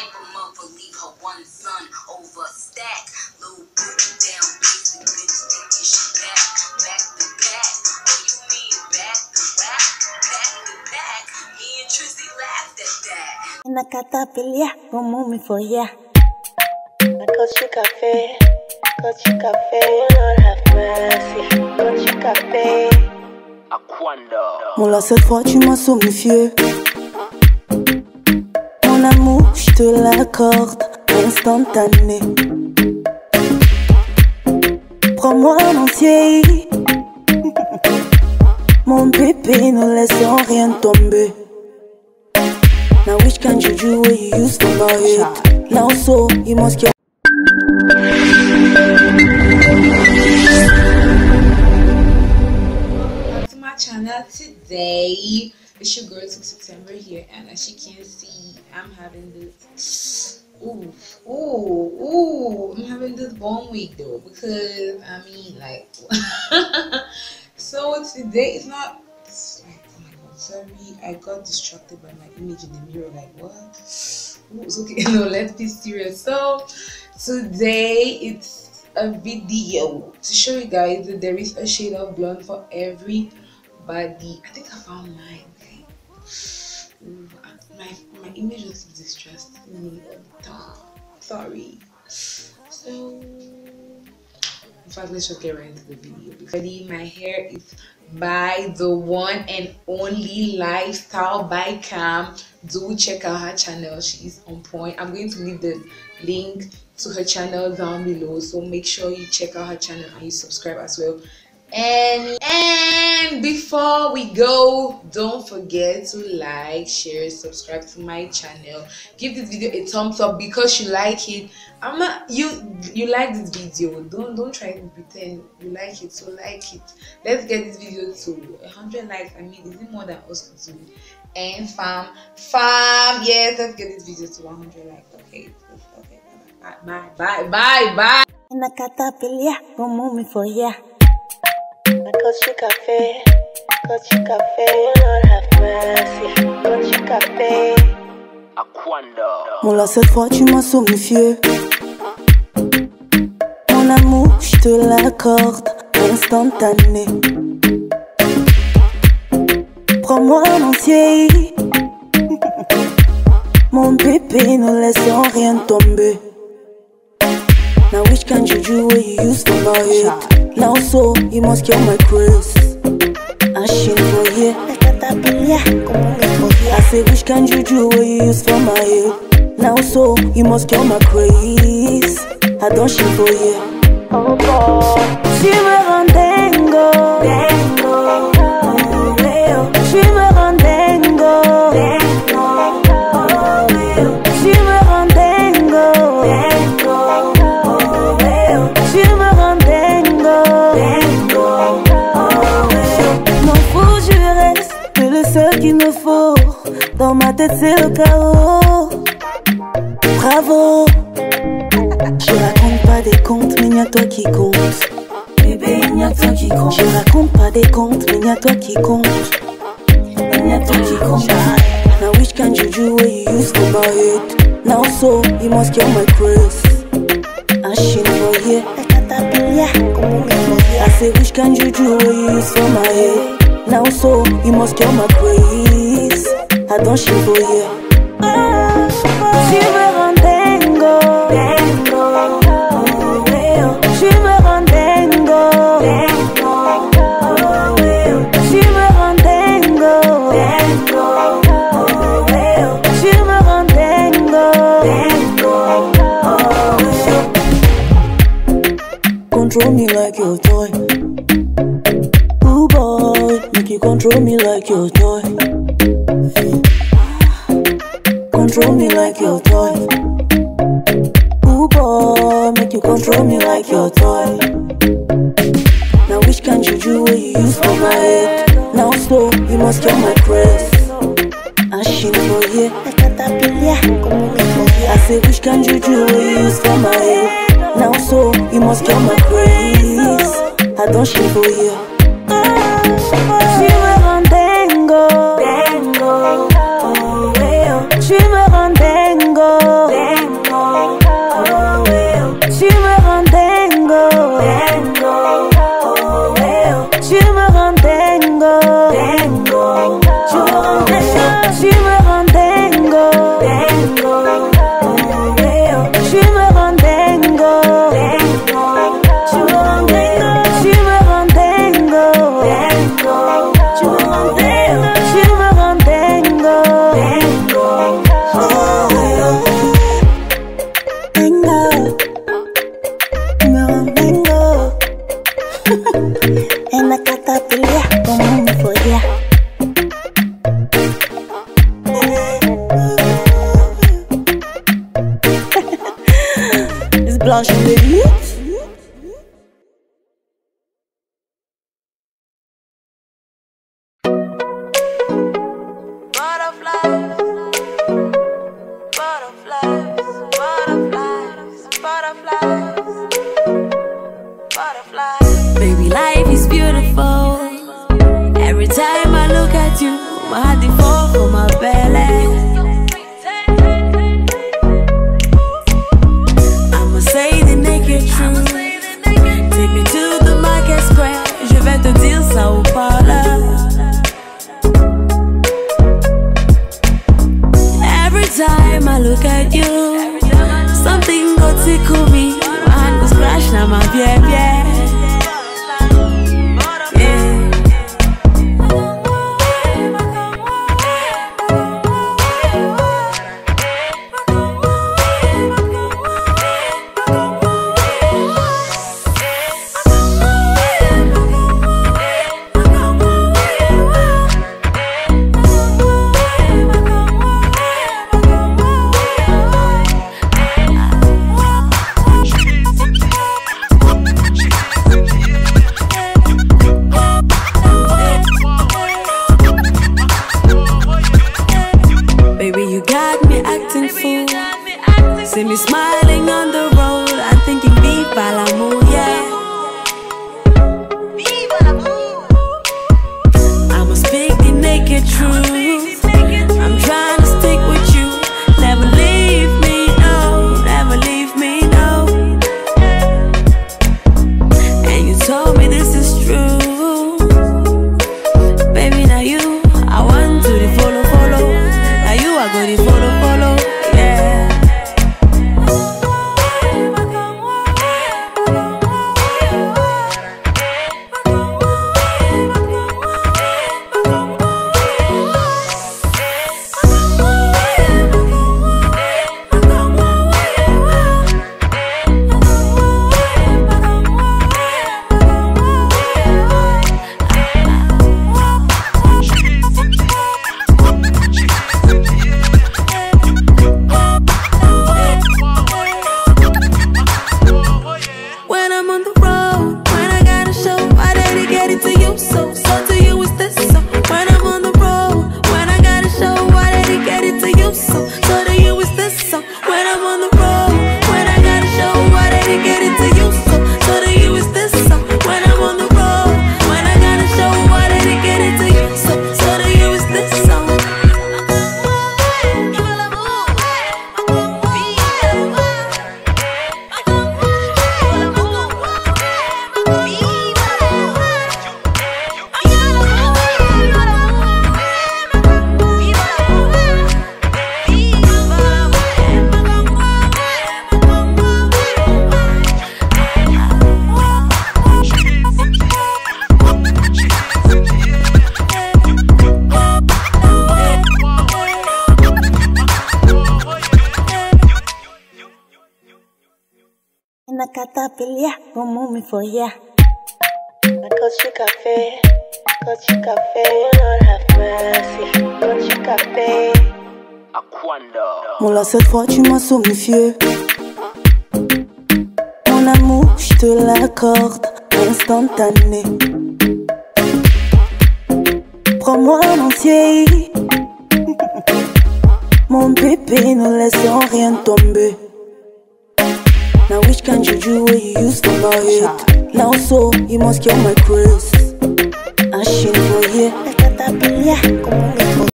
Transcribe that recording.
type of mother leave her one son over a stack. Little booty down basic bitch thinking she back, back to back. Oh, you mean back to back, back to back? Me and Trizzy laughed at that. Nakatapilia como mi folla. Coach Café, Coach Café, Lord have mercy, Coach Café. Aquanda. Bon là cette fois tu m'as somnifié. Mon amour, je te l'accorde, instantané. Prends-moi en entier. Mon bébé, ne laissons rien tomber. Now which can you do what you used to my head? Now so you must get to my channel today it's your girl 6 september here and as you can see i'm having this ooh ooh ooh i'm having this bomb week though because i mean like so today is not it's like oh my god sorry i got distracted by my image in the mirror like what Ooh, it's okay no let's be serious so today it's a video to show you guys that there is a shade of blonde for everybody. I think I found mine. My my image looks distressing me the. Sorry. So in fact let's just get right into the video. Ready? My hair is by the one and only lifestyle by Kam. Do check out her channel. She's on point. I'm going to leave the link to her channel down below so make sure you check out her channel and you subscribe as well and and before we go don't forget to like share subscribe to my channel. Give this video a thumbs up because you like it. I'm not you you like this video. Don't don't try to pretend you like it so like it. Let's get this video to 100 likes. I mean is it more than us to do? And fam fam yes let's get this video to 100 likes. Okay okay bye bye bye bye bye Café, Coach Café, Lord have mercy. Bon là cette fois tu m'as somnifié. Mon amour, je te l'accorde, instantané. Prends-moi en entier. Mon bébé, ne laissons rien tomber. Now which can you do what you used to my head? Now so you must get my grace. I shit for here. Nakatapilia como mi folla. I say, which can you do what you use for my head? Now so you must get my grace. I don't shit for you. Oh boy, seul qu'il me faut. Dans ma tête, c'est le chaos. Bravo. Je raconte pas des contes, mais y'a toi qui compte. Bébé, y'a toi qui compte. Je raconte pas des contes, mais y'a toi qui compte. Y'a toi qui compte. Now which can you do what you used to my head? Now so you must get my grace. I shit for you. I say which can you do what you used for my head? Now so you must get my grace. I don't shit for you. Tu me rends dingo, dingo. Oh, Léo. Tu me rends dingo, dingo. Oh, Léo. Tu me rends dingo, dingo. Oh, Léo. Tu me rends dingo, dingo. Oh, Léo. Control me like your toy. You control me like your toy. Control me like your toy. Ooh boy, make you control me like your toy. Now which can you do what you use for my head? Now slow, you must get my grace. I shit for folla. I say which can you do what you use for my head? Now so, you must get my grace. I don't shit for you. Dingo, En la cata como un folla. It's blanche Natapelia, como mi folla. Coach Café, Coach Café, Lord have mercy. Coach Café. Mon là cette fois tu m'as sommifié Mon amour je te l'accorde instantané Prends-moi en entier Mon bébé ne laissons rien tomber Now which kind juju where you use for my head? Now so, you must kill my craze. Ashing for you.